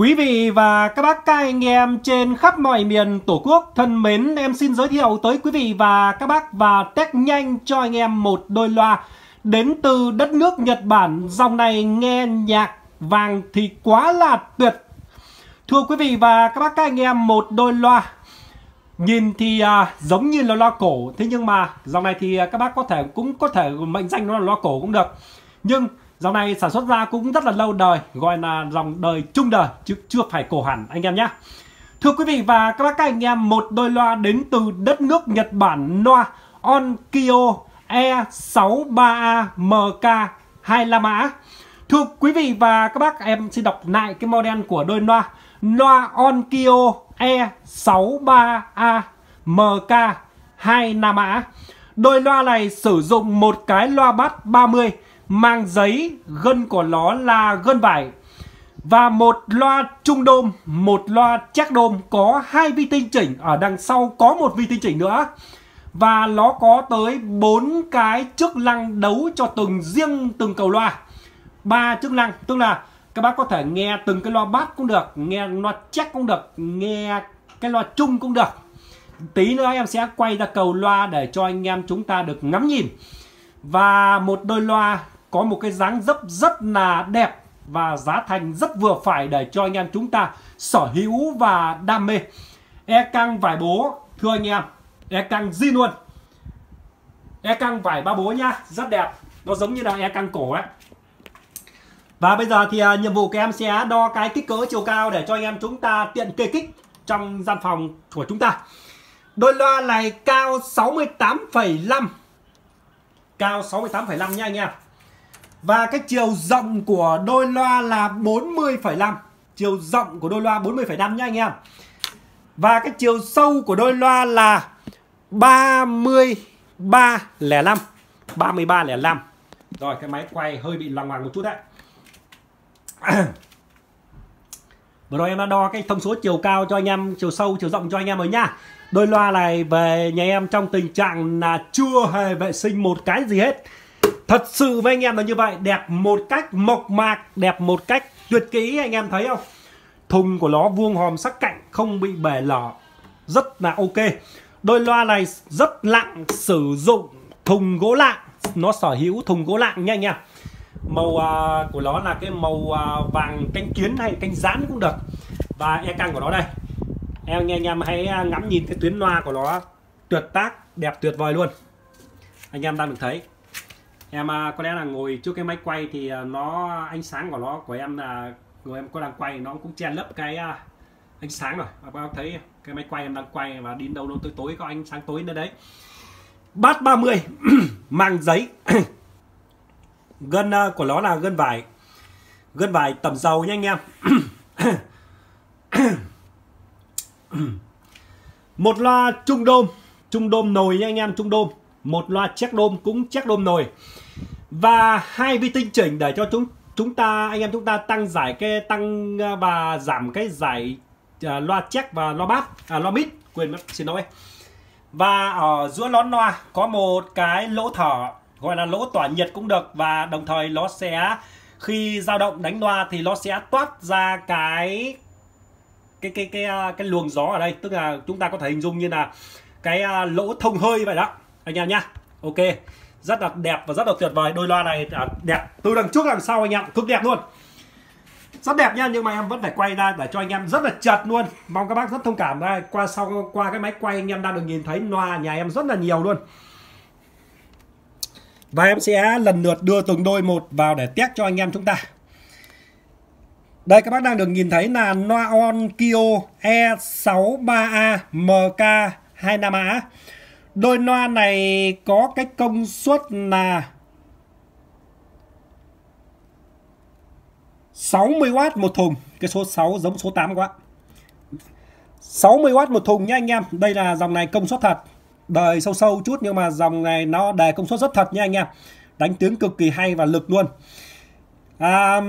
Quý vị và các bác các anh em trên khắp mọi miền Tổ quốc thân mến, em xin giới thiệu tới quý vị và các bác và test nhanh cho anh em một đôi loa đến từ đất nước Nhật Bản. Dòng này nghe nhạc vàng thì quá là tuyệt. Thưa quý vị và các bác các anh em, một đôi loa nhìn thì à, giống như là loa cổ, thế nhưng mà dòng này thì à, các bác có thể cũng có thể mệnh danh nó là loa cổ cũng được. Nhưng Dòng này sản xuất ra cũng rất là lâu đời, gọi là dòng đời trung đời chứ chưa phải cổ hẳn anh em nhé. Thưa quý vị và các bác các anh em, một đôi loa đến từ đất nước Nhật Bản loa Onkyo E63A MK 25 mã. Thưa quý vị và các bác, em xin đọc lại cái model của đôi loa. Loa Onkyo E63A MK 25 mã. Đôi loa này sử dụng một cái loa bass 30 mang giấy gân của nó là gân vải. Và một loa trung đôm, một loa chắc đôm có hai vi tinh chỉnh. Ở đằng sau có một vi tinh chỉnh nữa. Và nó có tới bốn cái chức năng đấu cho từng riêng từng cầu loa. Ba chức năng tức là các bác có thể nghe từng cái loa bass cũng được nghe loa chắc cũng được nghe cái loa trung cũng được. Tí nữa em sẽ quay ra cầu loa để cho anh em chúng ta được ngắm nhìn. Và một đôi loa có một cái dáng dấp rất là đẹp và giá thành rất vừa phải để cho anh em chúng ta sở hữu và đam mê. E căng vải bố thưa anh em e căng zin luôn e căng vải ba bố nhá rất đẹp nó giống như là e căng cổ ấy. Và bây giờ thì à, nhiệm vụ của em sẽ đo cái kích cỡ chiều cao để cho anh em chúng ta tiện kê kích trong gian phòng của chúng ta. Đôi loa này cao 68,5 cao 68,5 nha anh em và cái chiều rộng của đôi loa là 40,5 Chiều rộng của đôi loa 40,5 nhá anh em. Và cái chiều sâu của đôi loa là 33,05 33,05 Rồi cái máy quay hơi bị loằng ngoằng một chút đấy. Vừa rồi em đã đo cái thông số chiều cao cho anh em Chiều sâu, chiều rộng cho anh em rồi nha Đôi loa này về nhà em trong tình trạng là chưa hề vệ sinh một cái gì hết. Thật sự với anh em là như vậy Đẹp một cách mộc mạc Đẹp một cách tuyệt kỹ anh em thấy không? Thùng của nó vuông hòm sắc cạnh Không bị bể lở Rất là ok. Đôi loa này rất lặng Sử dụng thùng gỗ lạng. Nó sở hữu thùng gỗ lạng nha anh em. Màu uh, của nó là cái màu uh, vàng canh kiến hay canh rán cũng được. Và e căng của nó đây. Em nghe anh em hãy à, ngắm nhìn cái tuyến loa của nó. Tuyệt tác, đẹp tuyệt vời luôn. Anh em đang được thấy em à, có lẽ là ngồi trước cái máy quay thì à, nó ánh sáng của nó của em là ngồi em có đang quay nó cũng che lấp cái à, ánh sáng rồi. Các bác thấy cái máy quay em đang quay và đi đâu đâu tối tối có ánh sáng tối nữa đấy. Bát 30 mang giấy. Gân à, của nó là gân vải. Gân vải tẩm dầu nha anh em. Một loa trung đôm. Trung đôm nồi nha anh em trung đôm một loa check đôm cũng check đôm nồi. Và hai vi tinh chỉnh để cho chúng chúng ta anh em chúng ta tăng giải cái tăng à, và giảm cái giải uh, loa check và loa bass à, loa mid quên mất xin lỗi. Và ở giữa lón loa có một cái lỗ thở gọi là lỗ tỏa nhiệt cũng được. Và đồng thời nó sẽ khi dao động đánh loa thì nó sẽ toát ra cái cái cái cái cái, cái luồng gió ở đây. Tức là chúng ta có thể hình dung như là cái lỗ thông hơi vậy đó anh em nhá. Ok. Rất là đẹp và rất là tuyệt vời. Đôi loa này à, đẹp từ đằng trước đằng sau anh em. Cực đẹp luôn. Rất đẹp nha nhưng mà em vẫn phải quay ra để cho anh em rất là chật luôn. Mong các bác rất thông cảm đây. Qua sau qua cái máy quay anh em đang được nhìn thấy loa nhà em rất là nhiều luôn. Và em sẽ lần lượt đưa từng đôi một vào để test cho anh em chúng ta. Đây các bác đang được nhìn thấy là loa on Kio E63A MK25A Đôi loa này có cái công suất là 60W một thùng. Cái số 6 giống số 8 quá. 60W một thùng nhé anh em. Đây là dòng này công suất thật. Đời sâu sâu chút nhưng mà dòng này nó đề công suất rất thật nha anh em. Đánh tiếng cực kỳ hay và lực luôn. À,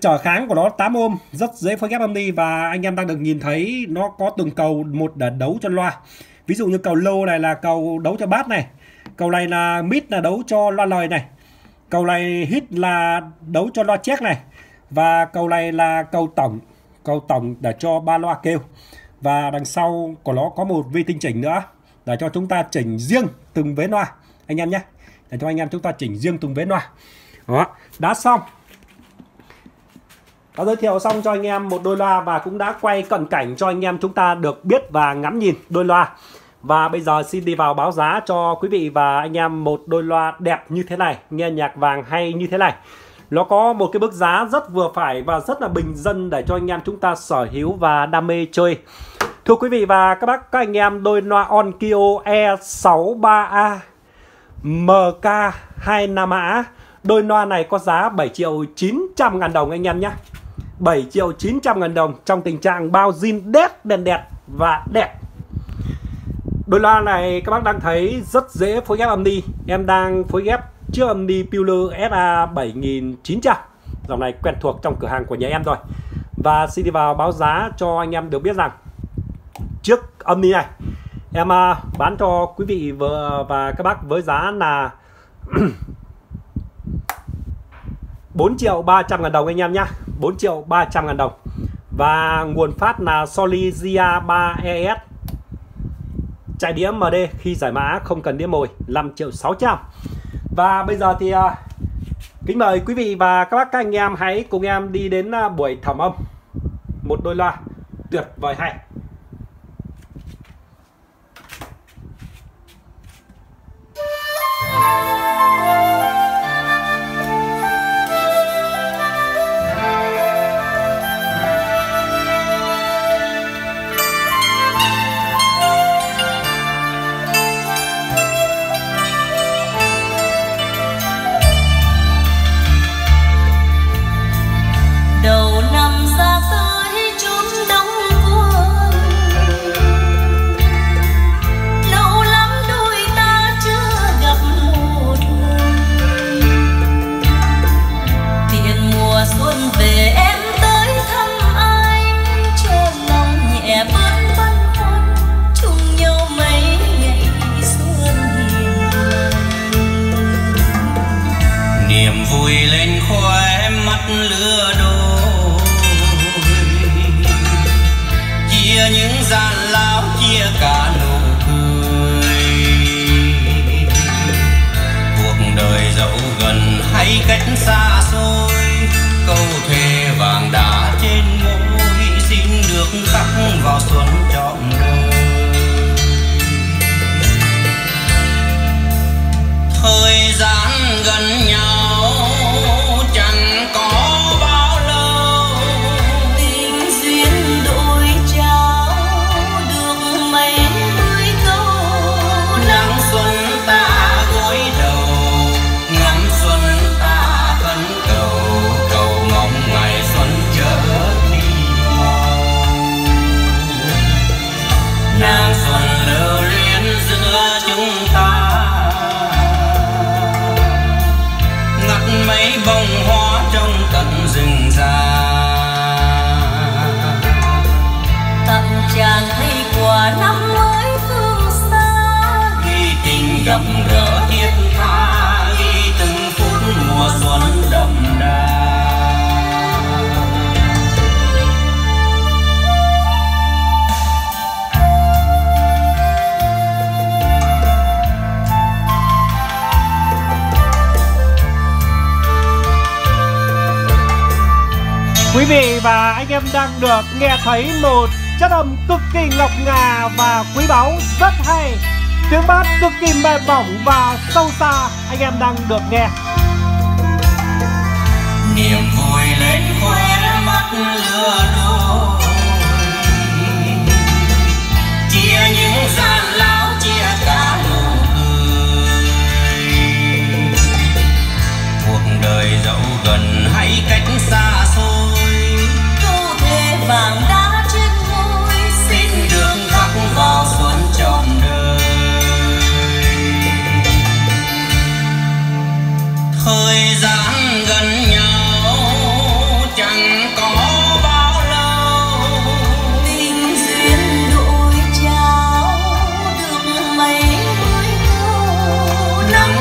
trở kháng của nó 8 ôm rất dễ phối ghép âm đi và anh em đang được nhìn thấy nó có từng cầu một để đấu cho loa ví dụ như cầu lô này là cầu đấu cho bát này, cầu này là mid là đấu cho loa lời này, cầu này hit là đấu cho loa check này, và cầu này là cầu tổng cầu tổng để cho ba loa kêu. Và đằng sau của nó có một vi tinh chỉnh nữa, để cho chúng ta chỉnh riêng từng vế loa. Anh em nhé, để cho anh em chúng ta chỉnh riêng từng vế loa. Đó, đã xong đã giới thiệu xong cho anh em một đôi loa và cũng đã quay cận cảnh cho anh em chúng ta được biết và ngắm nhìn đôi loa. Và bây giờ xin đi vào báo giá cho quý vị và anh em một đôi loa đẹp như thế này nghe nhạc vàng hay như thế này. Nó có một cái mức giá rất vừa phải và rất là bình dân để cho anh em chúng ta sở hữu và đam mê chơi. Thưa quý vị và các bác, các anh em, đôi loa Onkyo E63A MK25A Đôi loa này có giá 7 triệu 900 ngàn đồng anh em nhé. 7 triệu 900 ngàn đồng trong tình trạng bao zin đét, đèn đẹp và đẹp Đôi loa này các bác đang thấy rất dễ phối ghép âm đi Em đang phối ghép chiếc âm đi Puler SA 7900 Dòng này quen thuộc trong cửa hàng của nhà em rồi. Và xin đi vào báo giá cho anh em được biết rằng Chiếc âm đi này Em à, bán cho quý vị và các bác với giá là 4 triệu 300 ngàn đồng anh em nhá. 4 triệu 300 ngàn đồng. Và nguồn phát là Solizia 3ES Chạy đĩa MD khi giải mã không cần đĩa mồi 5 triệu 600 Và bây giờ thì uh, Kính mời quý vị và các bác các anh em hãy cùng em đi đến uh, buổi thẩm âm. Một đôi loa tuyệt vời hay. vùi lên khóe mắt lứa đôi. Chia những gian lao, chia cả nụ cười. Cuộc đời dẫu gần hay cách xa xôi, câu thề vàng đá trên môi xin được khắc vào xuân trọn đời. Thời gian gần Quý vị và anh em đang được nghe thấy một chất âm cực kỳ ngọc ngà và quý báu rất hay. Tiếng bass cực kỳ mềm mỏng và sâu xa, anh em đang được nghe. Niềm vui lên khóe mắt lửa đôi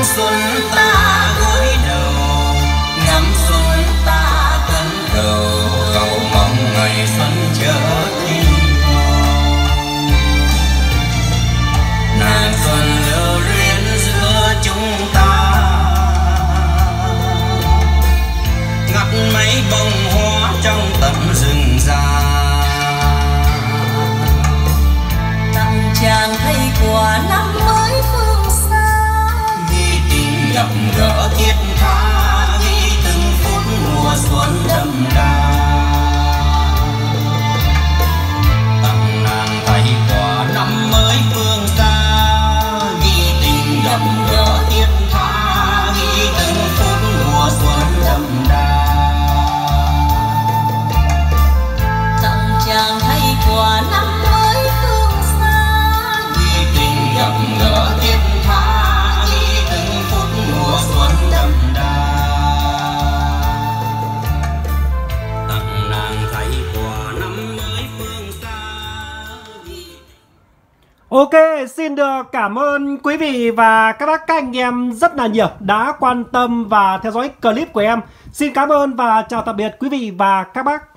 xuân ta Ok, xin được cảm ơn quý vị và các các anh em rất là nhiều đã quan tâm và theo dõi clip của em. Xin cảm ơn và chào tạm biệt quý vị và các bác.